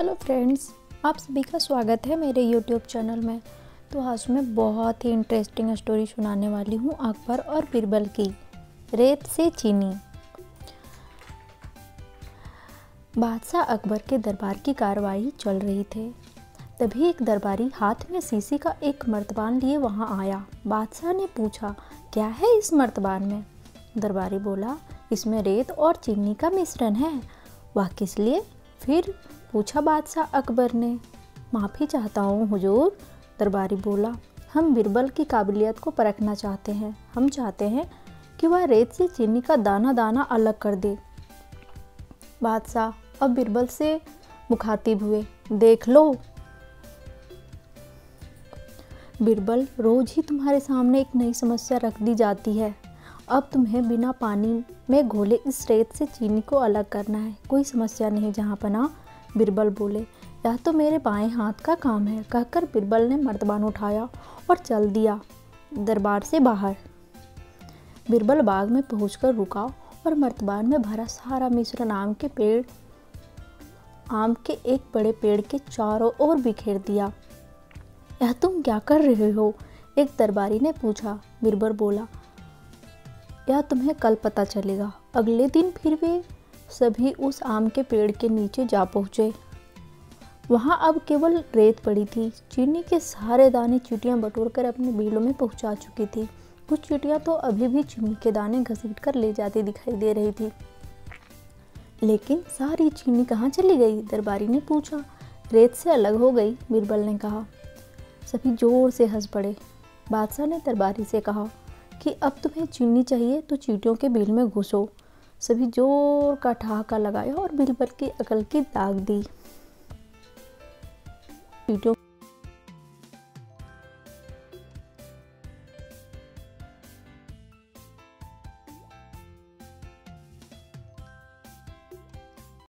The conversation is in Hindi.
हेलो फ्रेंड्स, आप सभी का स्वागत है मेरे यूट्यूब चैनल में। तो आज मैं बहुत ही इंटरेस्टिंग स्टोरी सुनाने वाली हूँ अकबर और बिरबल की, रेत से चीनी। बादशाह अकबर के दरबार की कार्रवाई चल रही थी। तभी एक दरबारी हाथ में सीसी का एक मर्तबान लिए वहाँ आया। बादशाह ने पूछा, क्या है इस मर्तबान में? दरबारी बोला, इसमें रेत और चीनी का मिश्रण है। वह किस लिए? फिर पूछा बादशाह अकबर ने। माफ़ी चाहता हूँ, हुजूर, दरबारी बोला। हम बिरबल की काबिलियत को परखना चाहते हैं। हम चाहते हैं कि वह रेत से चीनी का दाना दाना अलग कर दे। बादशाह अब बिरबल से मुखातिब हुए। देख लो। बिरबल, रोज ही तुम्हारे सामने एक नई समस्या रख दी जाती है। अब तुम्हें बिना पानी में घोले इस रेत से चीनी को अलग करना है। कोई समस्या नहीं जहाँ पना बिरबल बोले, यह तो मेरे बाएँ हाथ का काम है, कहकर बिरबल ने मर्तबान उठाया और चल दिया दरबार से बाहर। बिरबल बाग में पहुंचकर रुका और मर्तबान में भरा सारा मिश्रण आम के पेड़, आम के एक बड़े पेड़ के चारों ओर बिखेर दिया। यह तुम क्या कर रहे हो? एक दरबारी ने पूछा। बिरबल बोला, यह तुम्हें कल पता चलेगा, अगले दिन फिर वे सभी उस आम के पेड़ के नीचे जा पहुँचे। वहाँ अब केवल रेत पड़ी थी। चीनी के सारे दाने चीटियाँ बटोर कर अपने बिलों में पहुँचा चुकी थी। कुछ चीटियाँ तो अभी भी चीनी के दाने घसीट कर ले जाती दिखाई दे रही थी। लेकिन सारी चीनी कहाँ चली गई? दरबारी ने पूछा। रेत से अलग हो गई, बीरबल ने कहा। सभी ज़ोर से हंस पड़े। बादशाह ने दरबारी से कहा कि अब तुम्हें चीनी चाहिए तो चीटियों के बिल में घुसो। सभी ज़ोर का ठहाका लगाया और बिलबल की अकल की दाग दी। चीटियों